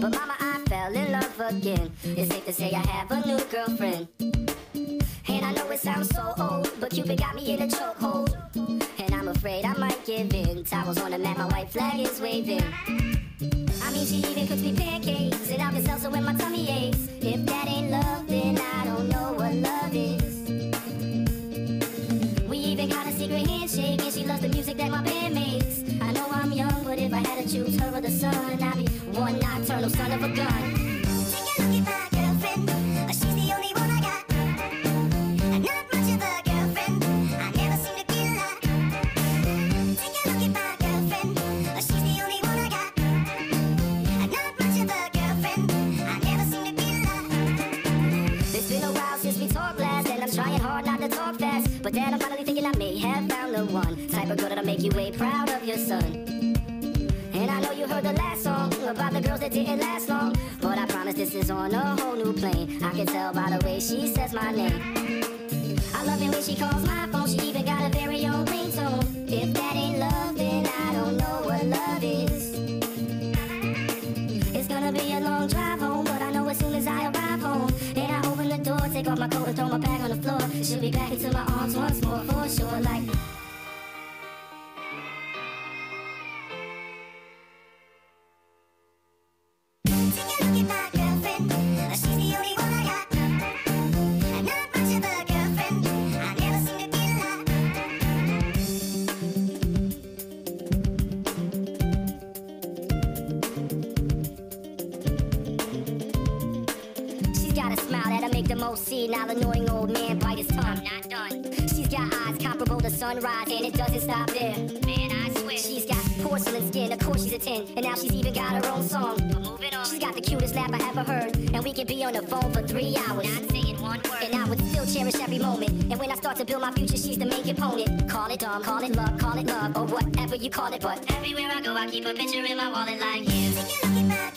mama, I fell in love again. It's safe to say I have a new girlfriend. And I know it sounds so old, but Cupid got me in a chokehold. And I'm afraid I might give in. Towels on the mat, my white flag is waving. I mean, she even cooks me pancakes, and Alka-Seltzer when my tummy aches. If that ain't love, then I don't know what love is. We even got a secret handshake, and she loves the music that my band makes. I know I'm young, but if I had to choose her or the sun, I'd be one nocturnal son of a gun. Take a look at my girlfriend. Oh, she's the only one I got. Not much of a girlfriend. I never seem to be like. Take a look at my girlfriend. Oh, she's the only one I got. Not much of a girlfriend. I never seem to be like. It's been a while since we talked last, and I'm trying hard not to talk fast. But then I'm finally thinking I may have found the one type of girl that'll make you way proud of your son. And I know you heard the last about the girls that didn't last long. But I promise this is on a whole new plane. I can tell by the way she says my name. I love it when she calls my phone. She even got a very own ringtone. If that ain't love, then I don't know what love is. It's gonna be a long drive home, but I know as soon as I arrive home. And I open the door, take off my coat and throw my bag on the floor. She'll be back into my arms once more for sure. Like. Got a smile that'll make the most senile, annoying old man bite his tongue. I'm not done. She's got eyes comparable to sunrise, and it doesn't stop there. Man, I swear. She's got porcelain skin, of course she's a 10, and now she's even got her own song. But moving on. She's got the cutest laugh I ever heard, and we can be on the phone for three hours. Not saying one word. And I would still cherish every moment. And when I start to build my future, she's the main component. Call it dumb, call it love, call it love, or whatever you call it, but everywhere I go, I keep a picture in my wallet like you. Take a look